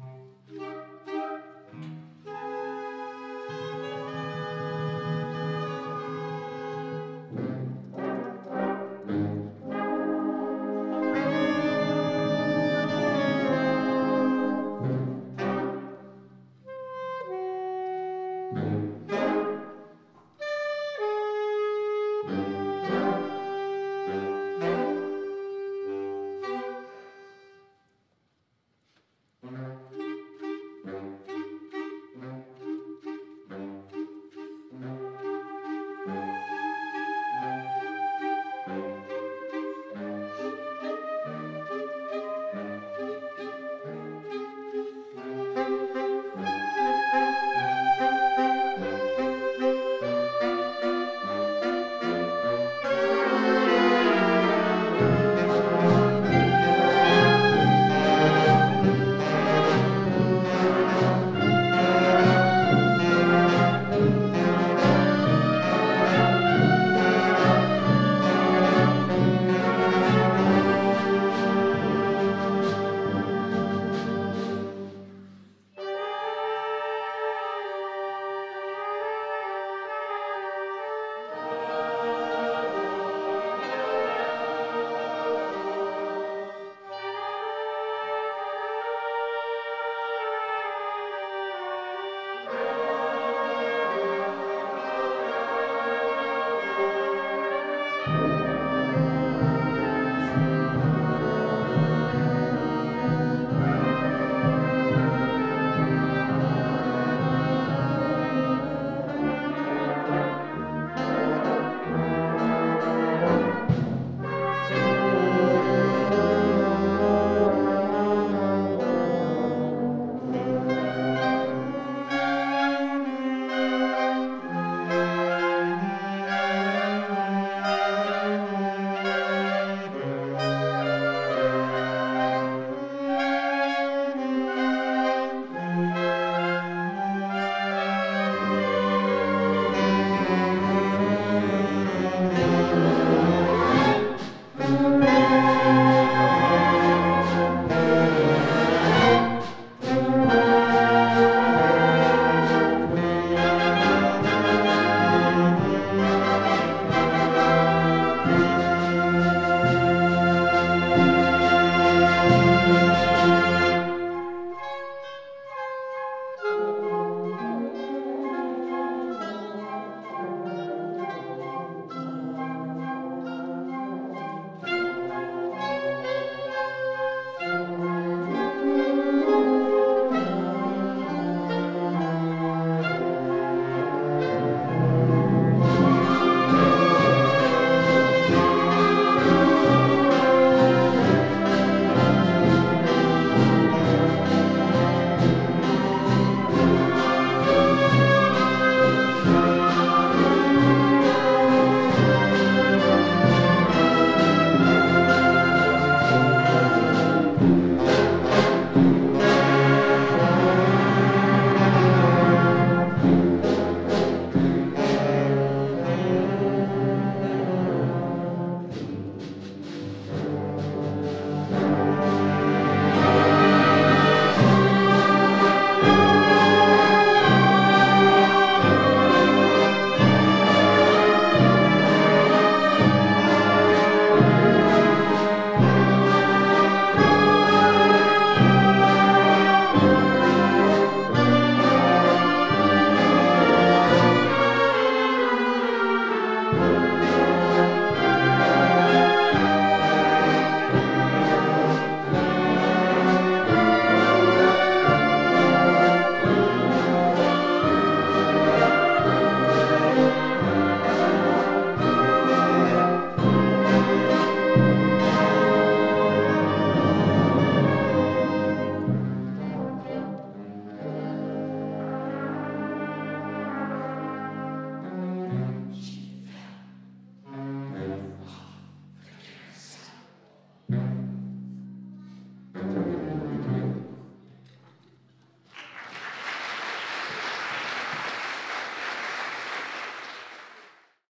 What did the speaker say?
Mm-hmm.